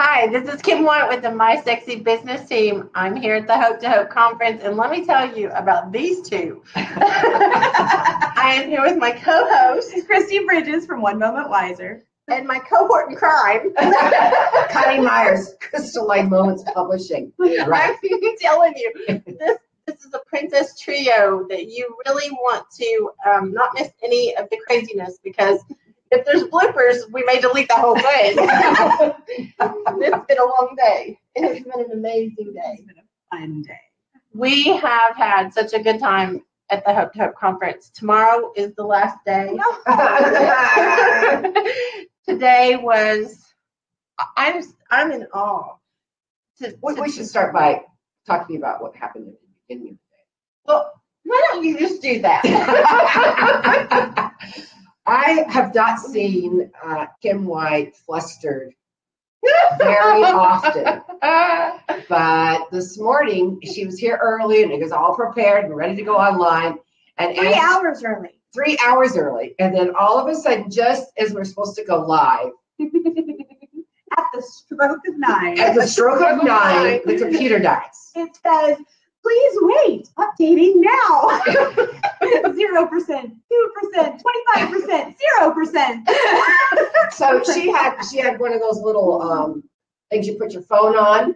Hi, this is Kim White with the My Sexy Business Team. I'm here at the Hope to Hope conference, and let me tell you about these two. I am here with my co-host, Kristi Bridges from One Moment Wiser. and my cohort in crime. Coni Meyers, Crystal Light Moments Publishing. Right. I'm telling you, this this is a princess trio that you really want to um, not miss any of the craziness because if there's bloopers, we may delete the whole thing. it's been a long day. It has been an amazing day. It's been a fun day. We have had such a good time at the Hope to Hope conference. Tomorrow is the last day. Today was I'm I'm in awe. To, We, to- we should start by talking about what happened at the beginning of well, why don't you just do that? I have not seen uh, Kim White flustered very often, but this morning she was here early and it was all prepared and ready to go online. And Three as- hours early. three hours early, and then all of a sudden, just as we're supposed to go live, At the stroke of nine. at the stroke of nine, the computer dies. It says, please wait, updating now. 0%, 2%, 25%, 0%. So she had she had one of those little um things you put your phone on,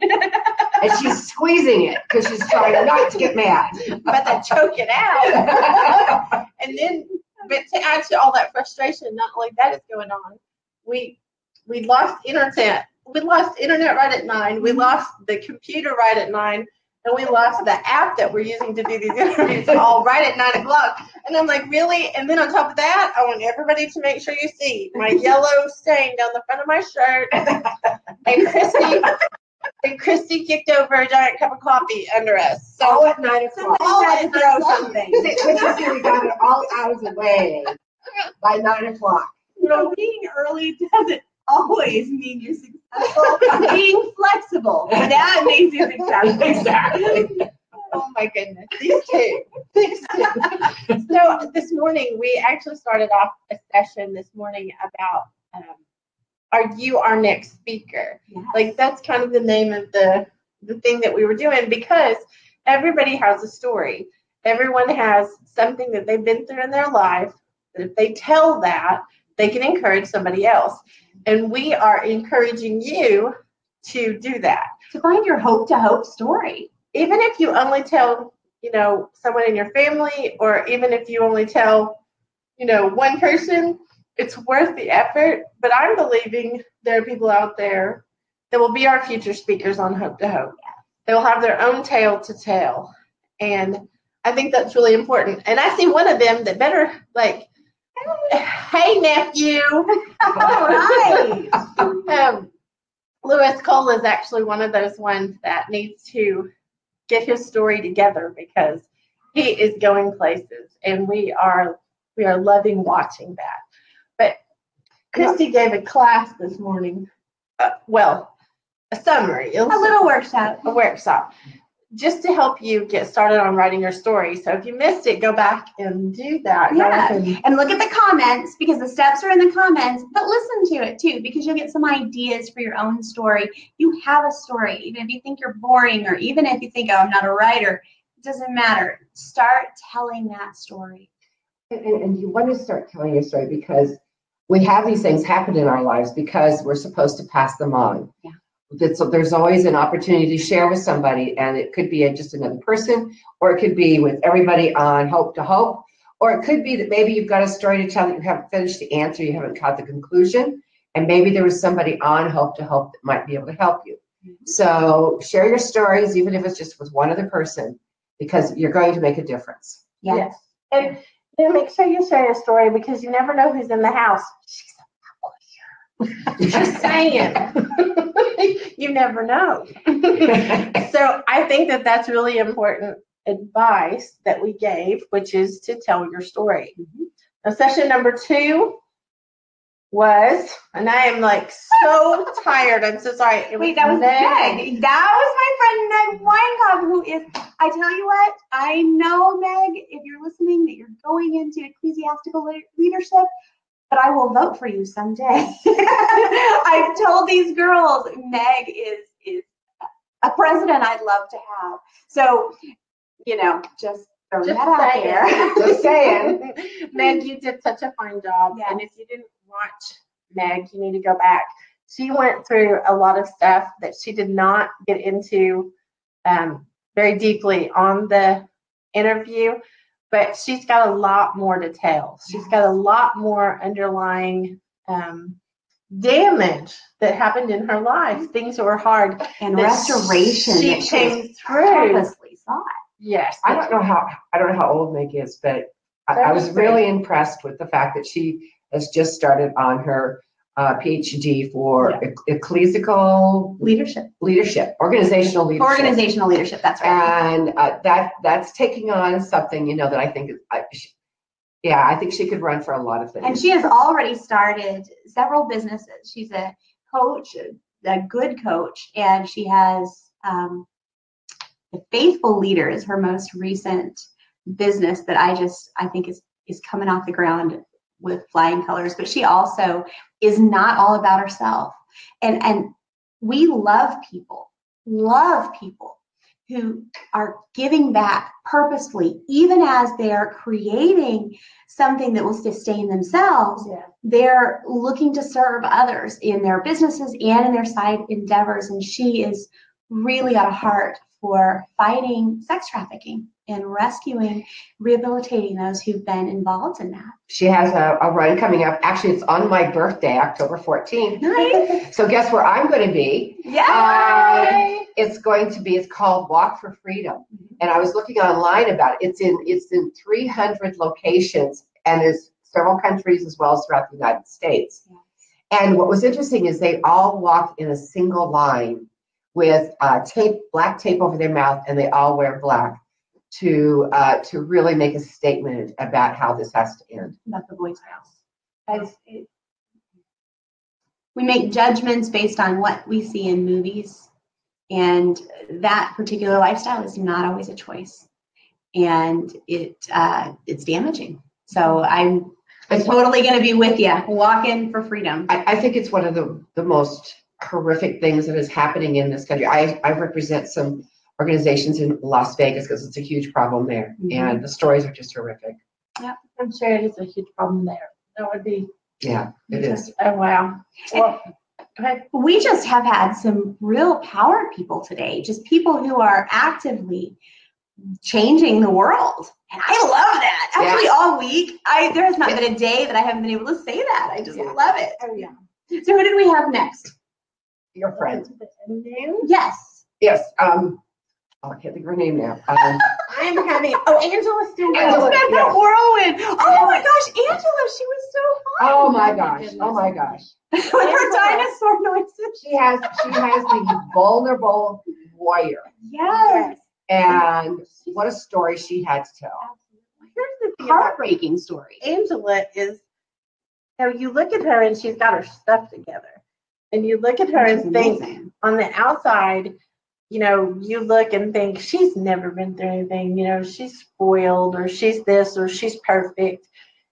and she's squeezing it because she's trying not to get mad. but to choke it out. and then, but to add to all that frustration, not only that is going on, we we lost internet. We lost internet right at nine. We lost the computer right at nine. And we lost the app that we're using to do these interviews all right at nine o'clock. And I'm like, really? And then on top of that, I want everybody to make sure you see my yellow stain down the front of my shirt. And Kristi, and Kristi kicked over a giant cup of coffee under us. So all at nine o'clock. Somebody had to throw something. See, we got it all out of the way by nine o'clock. You know, being early doesn't always mean you're successful. being flexible, that makes you successful. Exactly. Oh my goodness, these two. So this morning we actually started off a session this morning about um, are you our next speaker? Yes. Like that's kind of the name of the the thing that we were doing because everybody has a story. Everyone has something that they've been through in their life. That if they tell that, they can encourage somebody else. And we are encouraging you to do that to find your hope to hope story. even if you only tell, you know, someone in your family, or even if you only tell, you know, one person, it's worth the effort. But I'm believing there are people out there that will be our future speakers on Hope to Hope. They will have their own tale to tell. And I think that's really important. And I see one of them that better, like, hey, nephew. All right. um, Lewis Cole is actually one of those ones that needs to get his story together because he is going places, and we are we are loving watching that. But Kristi gave a class this morning. Uh, well, a summary, A little workshop. a workshop, just to help you get started on writing your story. So if you missed it, go back and do that. Yeah. and- And look at the comments because the steps are in the comments, but listen to it too because you'll get some ideas for your own story. You have a story, even if you think you're boring or even if you think, oh, I'm not a writer, it doesn't matter. Start telling that story. And, and, and you want to start telling your story because we have these things happen in our lives because we're supposed to pass them on. Yeah. That- so there's always an opportunity to share with somebody, and it could be a, just another person, or it could be with everybody on Hope to Hope, or it could be that maybe you've got a story to tell that you haven't finished the answer, you haven't caught the conclusion, and maybe there was somebody on Hope to Hope that might be able to help you. Mm-hmm. So share your stories, even if it's just with one other person, because you're going to make a difference. Yes. And you know, make sure you share your story because you never know who's in the house. She's a couple here. Just saying. you never know. so I think that that's really important advice that we gave, which is to tell your story. Mm-hmm. Now, session number two was, and I am like so tired. I'm so sorry. It Wait, that was Meg. Meg. That was my friend Meg Weinkoff, who is, I tell you what, I know, Meg, if you're listening, that you're going into ecclesiastical leadership. But I will vote for you someday. I've told these girls Meg is is a president I'd love to have. So, you know, just throwing Just that out there. Just saying. Meg, you did such a fine job. And if you didn't watch Meg, you need to go back. She went through a lot of stuff that she did not get into um, very deeply on the interview, but she's got a lot more to tell. She's got a lot more underlying um, damage that happened in her life, things that were hard. and restoration she came through. sought. Yes. I don't know how, I don't know how old Meg is, but I, I was really impressed with the fact that she has just started on her uh, PhD for ecclesiastical Leadership, leadership, organizational leadership. organizational leadership. That's right. And uh, that, that's taking on something, you know, that I think, is- I, she- yeah, I think she could run for a lot of things. And she has already started several businesses. She's a coach, a good coach, and she has um, the Faithful Leader is her most recent business that I just I think is is coming off the ground with flying colors. But she also is not all about herself, and and we love people, love people who are giving back purposefully, even as they're creating something that will sustain themselves Yeah. they're looking to serve others in their businesses and in their side endeavors. And she is really got a heart for fighting sex trafficking and rescuing, rehabilitating those who've been involved in that. She has a, a run coming up. Actually, it's on my birthday, October 14th. Nice. So guess where I'm going to be? Yeah. Um, it's going to be, it's called Walk for Freedom. Mm-hmm. And I was looking online about it. It's in, it's in 300 locations and there's several countries as well as throughout the United States. And what was interesting is they all walk in a single line with uh, tape, black tape over their mouth, and they all wear black to uh, to really make a statement about how this has to end. About the boys' house. It- We make judgments based on what we see in movies, and that particular lifestyle is not always a choice, and it uh, it's damaging. So I'm I'm totally going to be with you, walking for freedom. I, I think it's one of the, the most horrific things that is happening in this country. I, I represent some organizations in Las Vegas because it's a huge problem there, Mhm. and the stories are just horrific. Yeah, I'm sure it is a huge problem there. That would be, Yeah, it is. oh, wow. Well, we just have had some real power people today, just people who are actively changing the world. And I love that. Actually, Yes. all week, I there has not been a day that I haven't been able to say that. I just Yeah. love it. Oh, yeah. So who did we have next? Your friend. Yes. Yes. Um. Oh, I can't think of her name now. Um, I'm having, oh, Angela Stewart. Angela, yes. whirlwind. Oh my gosh, Angela, she was so fun. oh my gosh. Oh my gosh. With her dinosaur noises. She has she has the vulnerable warrior, Yes. and what a story she had to tell. Here's the Heartbreaking story. Angela is, you know, you look at her and she's got her stuff together. And you look at her is and think, amazing. on the outside, you know, you look and think she's never been through anything, you know, she's spoiled or she's this or she's perfect.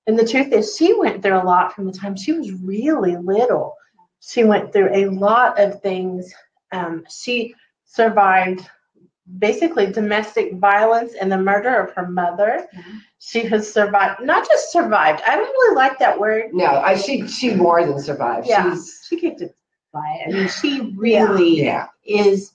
And the truth is, she went through a lot from the time she was really little. She went through a lot of things. Um, she survived basically domestic violence and the murder of her mother. Mhm. She has survived, not just survived. I don't really like that word. No, I she she more than survived. Yeah. She's She kicked it by it. I mean, she really yeah. is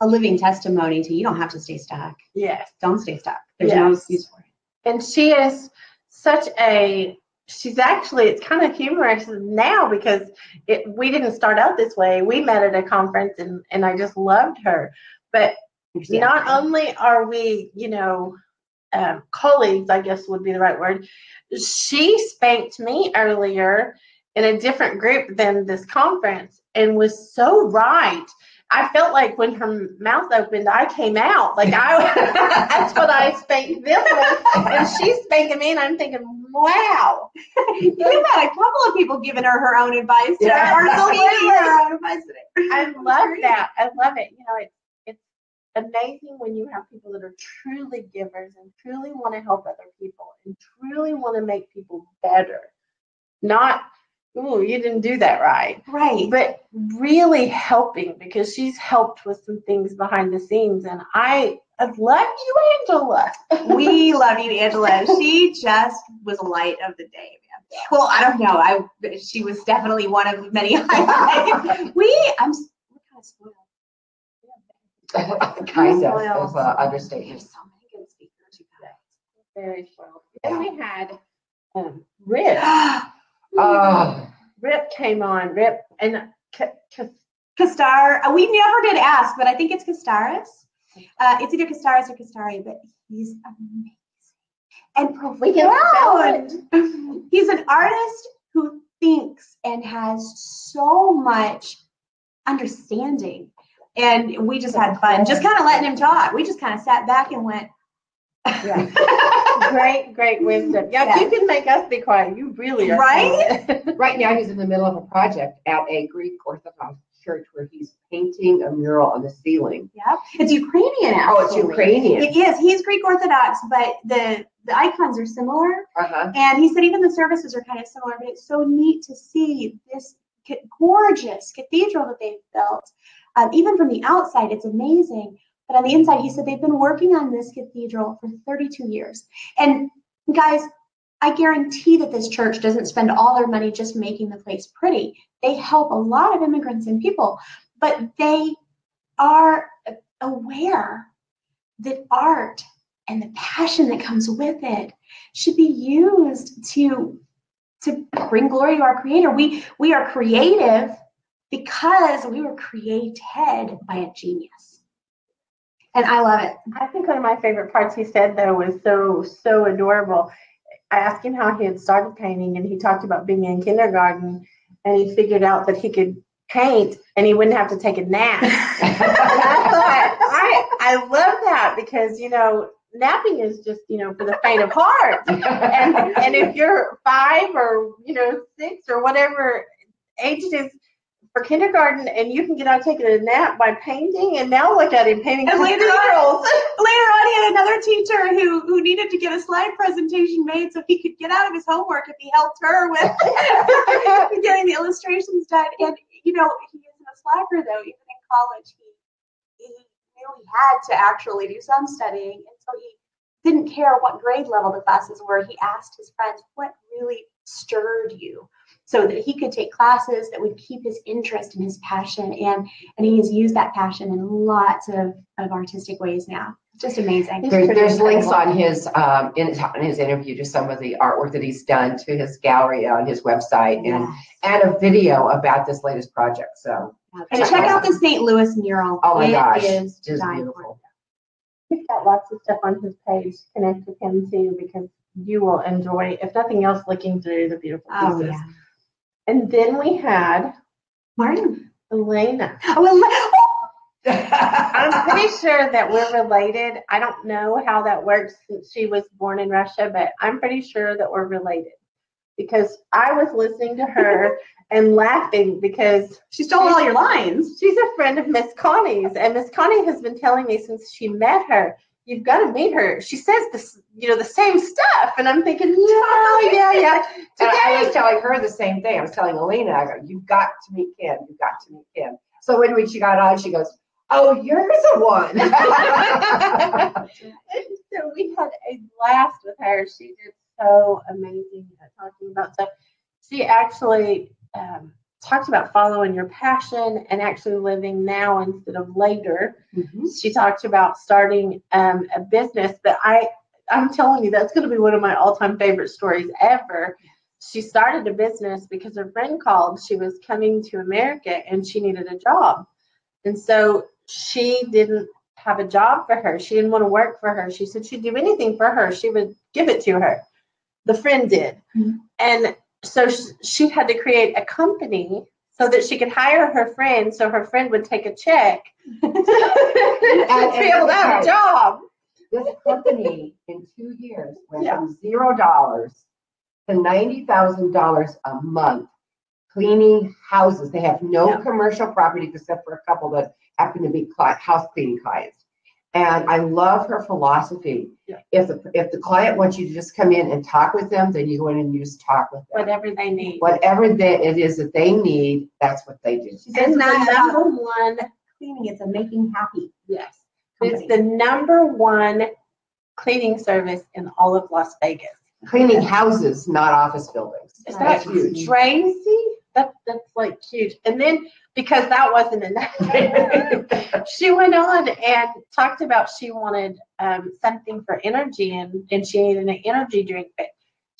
a living testimony to you don't have to stay stuck. Yes. Don't stay stuck. There's no excuse for it. and she is such a she's actually it's kind of humorous now because it we didn't start out this way we met at a conference and and i just loved her but not only are we you know um, colleagues i guess would be the right word she spanked me earlier in a different group than this conference and was so right I felt like when her mouth opened, I came out. Like I, that's what I spanked them with, and she's spanking me, and I'm thinking, wow. You've had a couple of people giving her her own advice today, Yeah. or delivering her own advice today. I love that. I love it. You know, it's it's amazing when you have people that are truly givers and truly want to help other people and truly want to make people better. not, ooh, you didn't do that right. Right. But really helping because she's helped with some things behind the scenes. And I, I love you, Angela. we love you, Angela. She just was a light of the day, man. Well, I don't know. I she was definitely one of many highlights. we, I'm s- kind of spoiled. Kind of, is an understatement. There's so many good speakers, you Very spoiled. Then we had um, Rip. Oh, Rip came on. Rip and K- uh, we never did ask, but I think it's Kastaris. Uh, it's either Kastaris or Castari, but he's amazing and We profound. He's an artist who thinks and has so much understanding. And we just had fun, just kind of letting him talk. We just kind of sat back and went, Yeah. great, great wisdom. Yeah, Yeah. you can make us be quiet. You really are. Right? right now he's in the middle of a project at a Greek Orthodox church where he's painting a mural on the ceiling. yeah, it's Ukrainian. Oh, it's. Ukrainian. It is. He's Greek Orthodox, but the the icons are similar. Uh-huh. And he said even the services are kind of similar, but it's so neat to see this gorgeous cathedral that they've built. Um, even from the outside, it's amazing. But on the inside, he said they've been working on this cathedral for 32 years. And guys, I guarantee that this church doesn't spend all their money just making the place pretty. They help a lot of immigrants and people, but they are aware that art and the passion that comes with it should be used to to bring glory to our creator we we are creative because we were created by a genius and i love it I think one of my favorite parts he said though was so so adorable. I asked him how he had started painting, and he talked about being in kindergarten, and he figured out that he could paint and he wouldn't have to take a nap. and I thought, I I love that because you know napping is just you know for the faint of heart. and and if you're five or you know six or whatever age it is for kindergarten, and you can get out taking a nap by painting, and now look at him painting And later on- later on he had another teacher who who needed to get a slide presentation made so he could get out of his homework if he helped her with getting the illustrations done. And you know he isn't a slacker though. Even in college he he knew he had to actually do some studying and so he didn't care what grade level the classes were. He asked his friends what really stirred you so that he could take classes that would keep his interest and his passion and and he has used that passion in lots of, of artistic ways now just amazing There's, pretty there's links on his, um, in his, in his interview to some of the artwork that he's done to his gallery on his website and, and a video about this latest project, so. and check out the st louis mural Oh my It gosh, is Just for. beautiful. He's got lots of stuff on his page. Connect with him too because you will enjoy, if nothing else, looking through the beautiful pieces. oh yeah And then we had martin Elena. oh, well, I'm pretty sure that we're related. I don't know how that works since she was born in Russia, but I'm pretty sure that we're related because I was listening to her and laughing because she stole all your lines she's a friend of Miss Coni's, and Miss Coni has been telling me since she met her, you've got to meet her. She says this, you know, the same stuff, and I'm thinking, yeah, yeah, yeah. And I was telling her the same thing. I was telling Alina, I go, you've got to meet Kim. You've got to meet Kim. So when we, she got on, she goes, oh, you're the one. and so we had a blast with her. She did so amazing at talking about stuff. She actually um, talked about following your passion and actually living now instead of later. Mhm. She talked about starting um, a business, but I, I'm telling you, that's going to be one of my all-time favorite stories ever. She started a business because her friend called. She was coming to America and she needed a job, and so she didn't have a job for her. She didn't want to work for her. She said she'd do anything for her. She would give it to her. The friend did, Mhm. and so she, she had to create a company so that she could hire her friend, so her friend would take a check to be able to have a job. This company in two years went Yeah. from zero dollars to ninety thousand dollars a month cleaning houses. They have no Yeah. commercial property except for a couple that happen to be house cleaning clients. And I love her philosophy. Yeah. If the, if the client wants you to just come in and talk with them, then you go in and you just talk with them. Whatever they need. Whatever they, it is that they need, that's what they do. She says It's not the about number one, cleaning, it's a making happy. yes, it's the number one cleaning service in all of Las Vegas. Cleaning houses, not office buildings. Is That's that huge. crazy? That, that's like huge. And then, because that wasn't enough, she went on and talked about she wanted um, something for energy and, and she ate an energy drink, but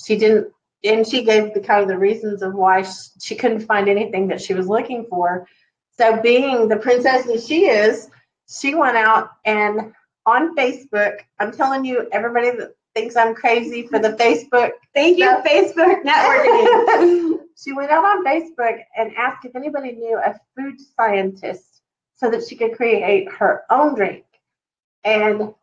she didn't, and she gave the kind of the reasons of why sh- she couldn't find anything that she was looking for. So being the princess that she is, she went out and on Facebook, I'm telling you, everybody that thinks I'm crazy for the Facebook Thank you, Facebook networking. she went out on Facebook and asked if anybody knew a food scientist so that she could create her own drink. And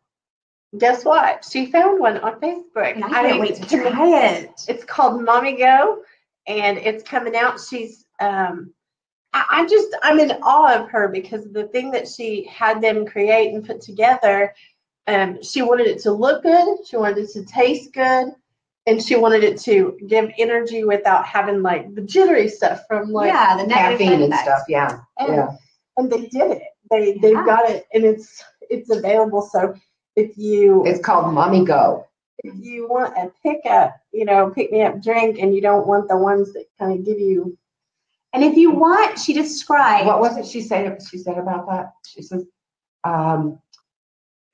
guess what? She found one on Facebook. and I can't mean, wait to to try it. It's called Mommy Go, and it's coming out. She's um, I, I just I'm in awe of her because the thing that she had them create and put together, um, she wanted it to look good, she wanted it to taste good, and she wanted it to give energy without having like the jittery stuff from like yeah, the Caffeine and stuff, yeah, and, yeah. and they did it. They they've Yeah. got it and it's it's available. So if you It's called Mommy Go. if you want a pickup, you know, pick me up drink and you don't want the ones that kind of give you And if you want, she described. What was it she said, she said about that? She says, um,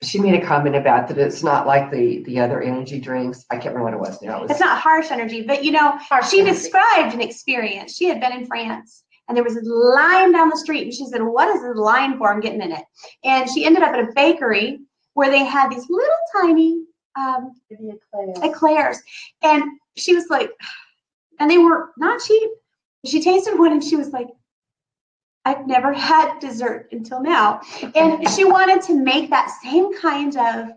she made a comment about that it's not like the, the other energy drinks. I can't remember what it was now. It It's not harsh energy, but you know, she energy. described an experience. She had been in France and there was a line down the street and she said, What is this line for? I'm getting in it. And she ended up at a bakery where they had these little tiny um, give you a clue. eclairs. And she was like, and they were not cheap. She tasted one and she was like, I've never had dessert until now. And she wanted to make that same kind of,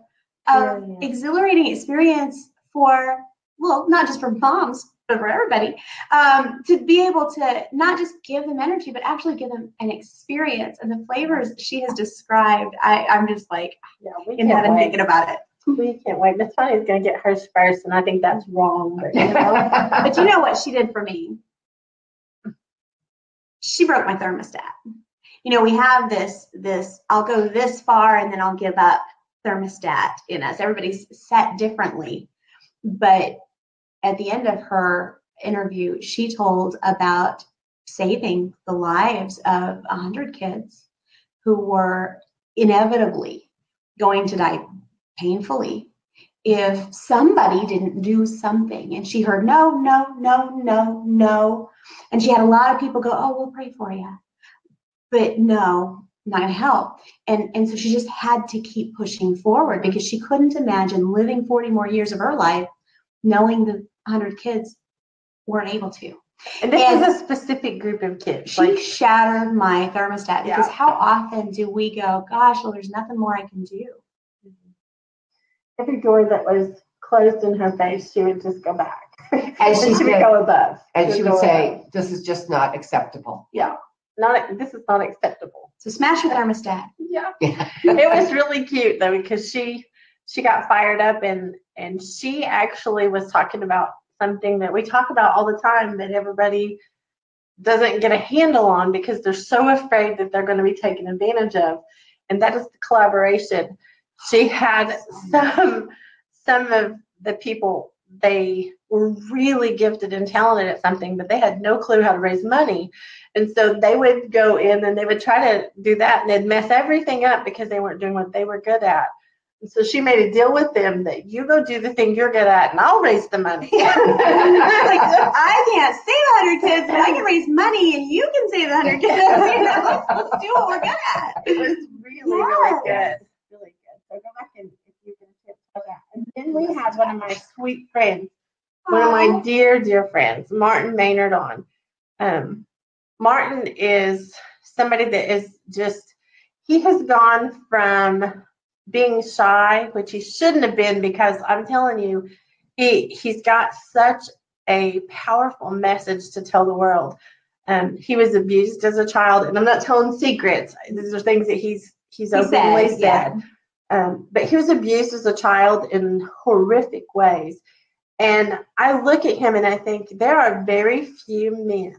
of exhilarating experience for, well, not just for moms, but for everybody, um, to be able to not just give them energy, but actually give them an experience. And the flavors she has described, I, I'm just like Yeah, we in can't heaven wait. thinking about it. We can't wait. Miss Funny's gonna get hers first, and I think that's wrong. But you know, But you know what she did for me? She broke my thermostat. You know, we have this this I'll go this far and then I'll give up thermostat in us. Everybody's set differently. But at the end of her interview, she told about saving the lives of 100 kids who were inevitably going to die painfully if somebody didn't do something and she heard no no no no no and she had a lot of people go oh we'll pray for you but no not going to help and and so she just had to keep pushing forward because she couldn't imagine living 40 more years of her life knowing the 100 kids weren't able to and this And- is a specific group of kids. she Like, shattered my thermostat because Yeah. how often do we go gosh well there's nothing more i can do every door that was closed in her face, she would just go back. And she she would go above. and she go would above. say, this is just not acceptable. Yeah, not this is not acceptable. so smash your thermostat Yeah. Yeah. it was really cute though because she she got fired up and and she actually was talking about something that we talk about all the time that everybody doesn't get a handle on because they're so afraid that they're going to be taken advantage of and that is the collaboration she had some some of the people they were really gifted and talented at something but they had no clue how to raise money and so they would go in and they would try to do that and they'd mess everything up because they weren't doing what they were good at. And so she made a deal with them that you go do the thing you're good at and I'll raise the money. like, I can't save 100 kids, but I can raise money and you can save 100 kids. You know, let's, let's do what we're good at. it was really, Yes. Really good. So go back and if you can tip of that. And then we had one of my sweet friends, one of my dear, dear friends, Martin Maynard on. Um, Martin is somebody that is just, he has gone from being shy, which he shouldn't have been because I'm telling you, he he's got such a powerful message to tell the world. Um, he was abused as a child, and I'm not telling secrets. These are things that he's he's He said, said. yeah. Um, but he was abused as a child in horrific ways. And I look at him and I think there are very few men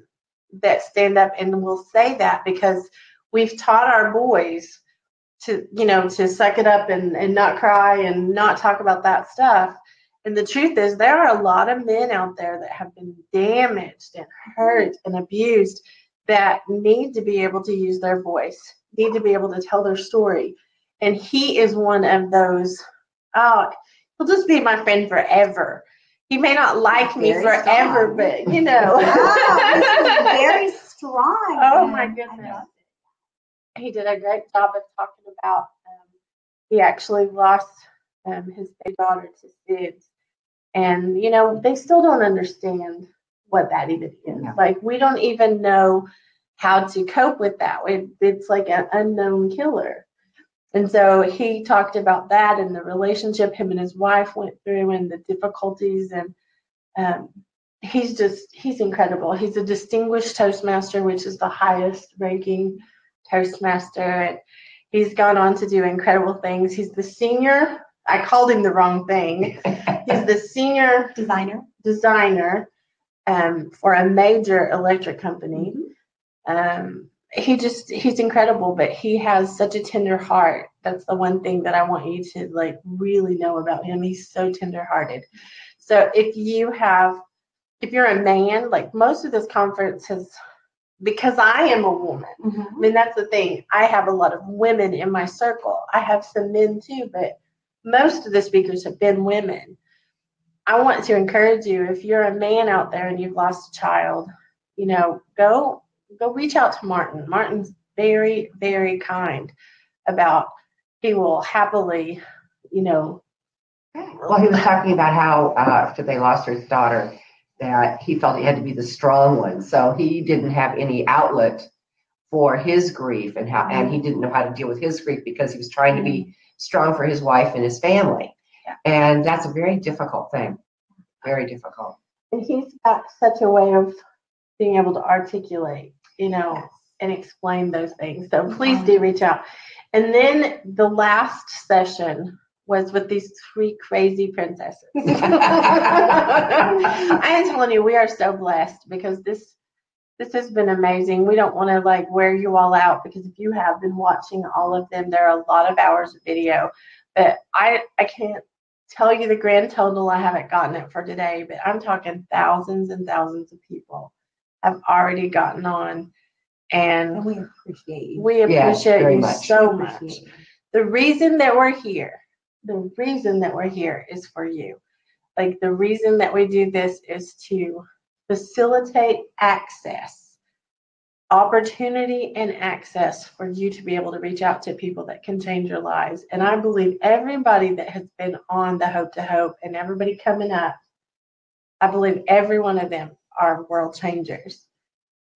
that stand up and will say that because we've taught our boys to, you know, to suck it up and, and not cry and not talk about that stuff. And the truth is, there are a lot of men out there that have been damaged and hurt and abused that need to be able to use their voice, need to be able to tell their story. And he is one of those, oh, he'll just be my friend forever. He may not like me forever, strong. but you know. Wow, very strong. Oh my goodness. he did a great job of talking about um, he actually lost um, his big daughter to SIDS. And, you know, they still don't understand what that even is. Like, we don't even know how to cope with that. It, it's like an unknown killer. And so he talked about that and the relationship him and his wife went through and the difficulties. And um, he's just, he's incredible. He's a distinguished Toastmaster, which is the highest ranking Toastmaster. And he's gone on to do incredible things. He's the senior, I called him the wrong thing. He's the senior. Designer. designer um, for a major electric company. Um, he just he's incredible, but he has such a tender heart. That's the one thing that I want you to like really know about him. He's so tender hearted. So if you have if you're a man, like most of this conference has because I am a woman. Mm-hmm. I mean, that's the thing. I have a lot of women in my circle. I have some men too, but most of the speakers have been women. I want to encourage you if you're a man out there and you've lost a child, you know, go go reach out to Martin. Martin's very, very kind about he will happily, you know, Well, he was talking about how uh, after they lost his daughter, that he felt he had to be the strong one. So he didn't have any outlet for his grief and how, and he didn't know how to deal with his grief because he was trying to be strong for his wife and his family. Yeah. And that's a very difficult thing. Very difficult. and he's got such a way of being able to articulate, you know, and explain those things. So please do reach out. And then the last session was with these three crazy princesses. I am telling you, we are so blessed because this this has been amazing. We don't want to like wear you all out because if you have been watching all of them, there are a lot of hours of video. But I I can't tell you the grand total. I haven't gotten it for today, but I'm talking thousands and thousands of people have already gotten on, And and we appreciate you. we appreciate very you much. so We much. you. The reason that we're here, the reason that we're here is for you. Like the reason that we do this is to facilitate access, opportunity and access for you to be able to reach out to people that can change your lives. And I believe everybody that has been on the Hope to Hope and everybody coming up, I believe every one of them are world changers.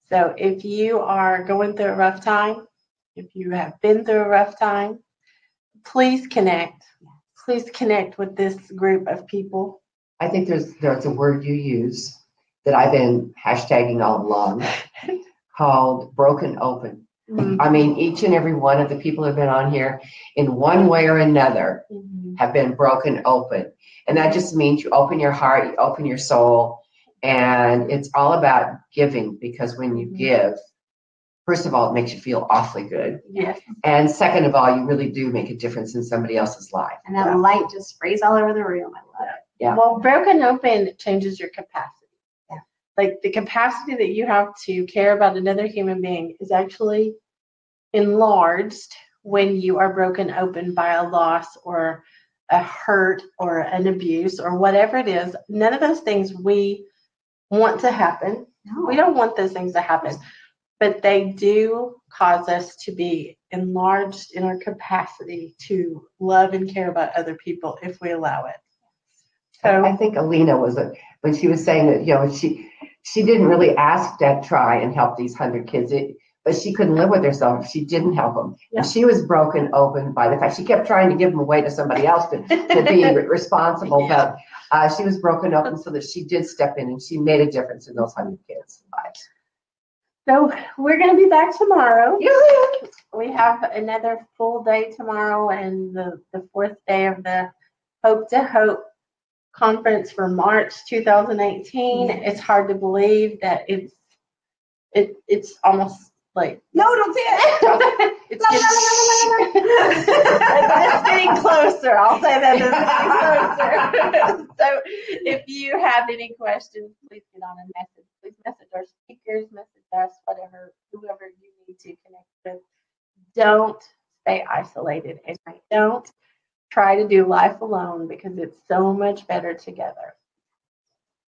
So if you are going through a rough time, if you have been through a rough time, please connect. Please connect with this group of people. I think there's there's a word you use that I've been hashtagging all along called broken open. Mm-hmm. I mean, each and every one of the people who've been on here in one way or another Mhm. have been broken open. And that just means you open your heart, you open your soul, and it's all about giving because when you Mhm. give, first of all, it makes you feel awfully good. Yes. And second of all, you really do make a difference in somebody else's life. And that light just sprays all over the room. I love it. Yeah. Well, broken open changes your capacity. Yeah. Like the capacity that you have to care about another human being is actually enlarged when you are broken open by a loss or a hurt or an abuse or whatever it is. None of those things we want to happen. No. We don't want those things to happen, but they do cause us to be enlarged in our capacity to love and care about other people if we allow it. So, I think Alina was a, when she was saying that, you know, she she didn't really ask to try and help these hundred kids, it, but she couldn't live with herself if she didn't help them. Yeah. And she was broken open by the fact she kept trying to give them away to somebody else to, to be responsible, Yeah. but uh, she was broken open so that she did step in and she made a difference in those hundred kids' lives. so we're going to be back tomorrow. We have another full day tomorrow and the, the fourth day of the Hope to Hope conference for March 2018. It's hard to believe that it's it it's almost like No, don't say it. it's getting, it's getting closer. I'll say that it's getting closer. so if you have any questions, please get on a message. Please message our speakers, message us, whatever, whoever you need to connect with. Don't stay isolated and don't try to do life alone because it's so much better together.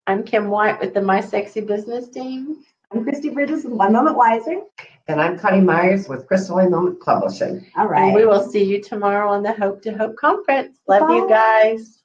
I'm Kim White with the My Sexy Business team. I'm Kristi Bridges with One Moment Wiser. And I'm Coni Meyers with Crystal Moment Publishing. All right. And we will see you tomorrow on the Hope to Hope conference. Love you guys.